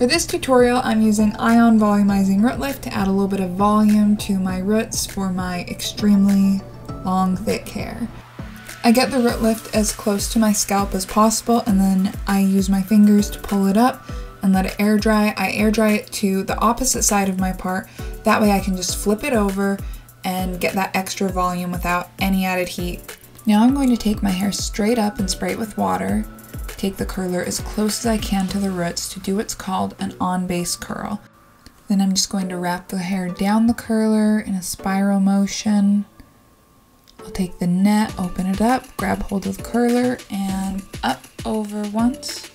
For this tutorial, I'm using Ion Volumizing Root Lift to add a little bit of volume to my roots for my extremely long, thick hair. I get the root lift as close to my scalp as possible and then I use my fingers to pull it up and let it air dry. I air dry it to the opposite side of my part. That way I can just flip it over and get that extra volume without any added heat. Now I'm going to take my hair straight up and spray it with water. Take the curler as close as I can to the roots to do what's called an on-base curl. Then I'm just going to wrap the hair down the curler in a spiral motion. I'll take the net, open it up, grab hold of the curler, and up over once,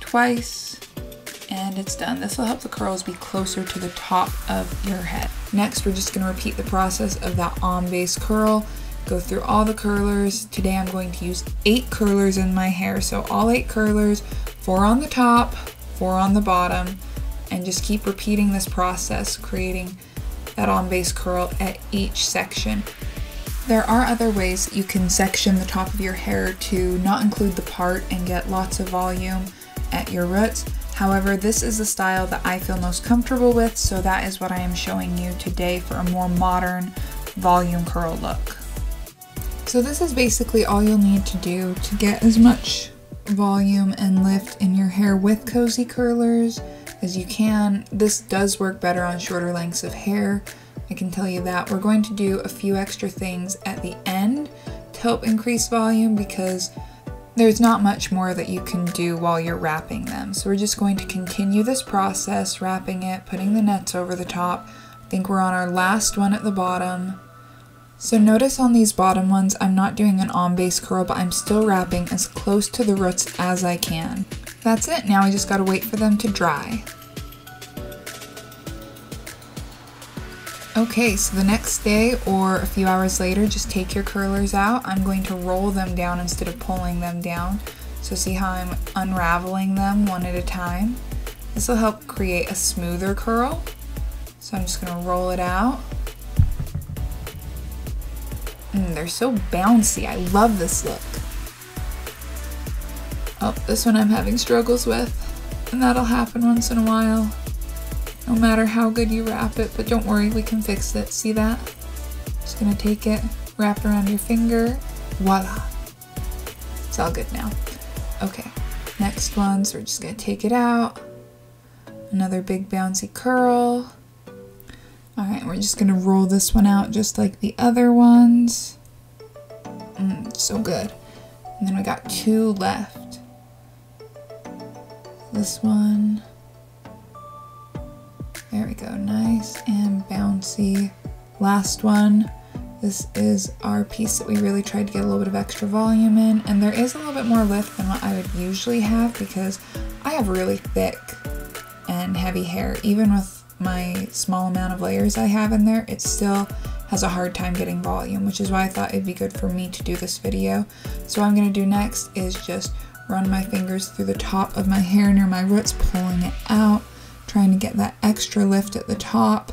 twice, and it's done. This will help the curls be closer to the top of your head. Next, we're just gonna repeat the process of that on base curl. Go through all the curlers. Today I'm going to use eight curlers in my hair. So all eight curlers, four on the top, four on the bottom, and just keep repeating this process, creating that on base curl at each section. There are other ways you can section the top of your hair to not include the part and get lots of volume at your roots. However, this is the style that I feel most comfortable with, so that is what I am showing you today for a more modern volume curl look. So this is basically all you'll need to do to get as much volume and lift in your hair with cozy curlers as you can. This does work better on shorter lengths of hair, I can tell you that. We're going to do a few extra things at the end to help increase volume because there's not much more that you can do while you're wrapping them. So we're just going to continue this process, wrapping it, putting the nets over the top. I think we're on our last one at the bottom. So notice on these bottom ones, I'm not doing an on-base curl, but I'm still wrapping as close to the roots as I can. That's it, now I just gotta wait for them to dry. Okay, so the next day or a few hours later, just take your curlers out. I'm going to roll them down instead of pulling them down. So see how I'm unraveling them one at a time? This will help create a smoother curl. So I'm just gonna roll it out. Mm, they're so bouncy. I love this look. Oh, this one I'm having struggles with. And that'll happen once in a while no matter how good you wrap it, but don't worry, we can fix it. See that? Just gonna take it, wrap it around your finger, voila. It's all good now. Okay, next one, so we're just gonna take it out. Another big bouncy curl. All right, we're just gonna roll this one out just like the other ones. Mm, so good. And then we got two left. This one. There we go, nice and bouncy. Last one. This is our piece that we really tried to get a little bit of extra volume in, and there is a little bit more lift than what I would usually have because I have really thick and heavy hair. Even with my small amount of layers I have in there, it still has a hard time getting volume, which is why I thought it'd be good for me to do this video. So what I'm gonna do next is just run my fingers through the top of my hair near my roots, pulling it out trying to get that extra lift at the top.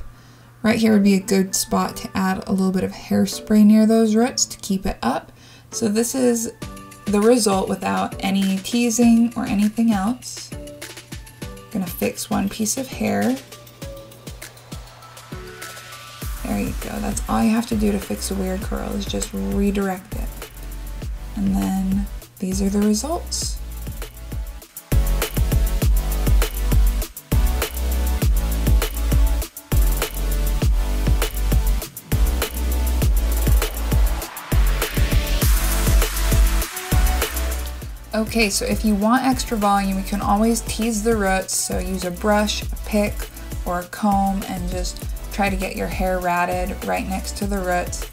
Right here would be a good spot to add a little bit of hairspray near those roots to keep it up. So this is the result without any teasing or anything else. I'm gonna fix one piece of hair. There you go, that's all you have to do to fix a weird curl is just redirect it. And then these are the results. Okay, so if you want extra volume, you can always tease the roots. So use a brush, a pick, or a comb and just try to get your hair ratted right next to the roots.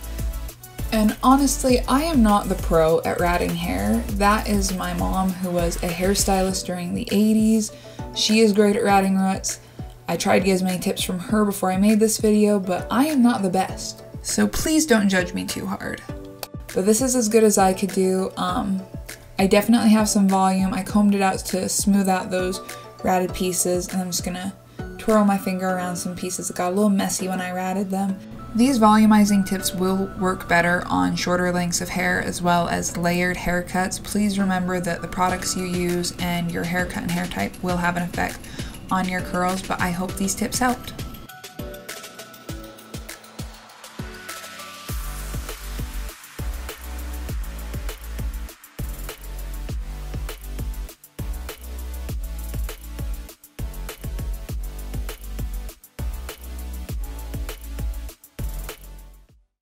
And honestly, I am not the pro at ratting hair. That is my mom who was a hairstylist during the 80s. She is great at ratting roots. I tried to get as many tips from her before I made this video, but I am not the best. So please don't judge me too hard. But this is as good as I could do. Um, I definitely have some volume. I combed it out to smooth out those ratted pieces and I'm just gonna twirl my finger around some pieces that got a little messy when I ratted them. These volumizing tips will work better on shorter lengths of hair as well as layered haircuts. Please remember that the products you use and your haircut and hair type will have an effect on your curls, but I hope these tips helped.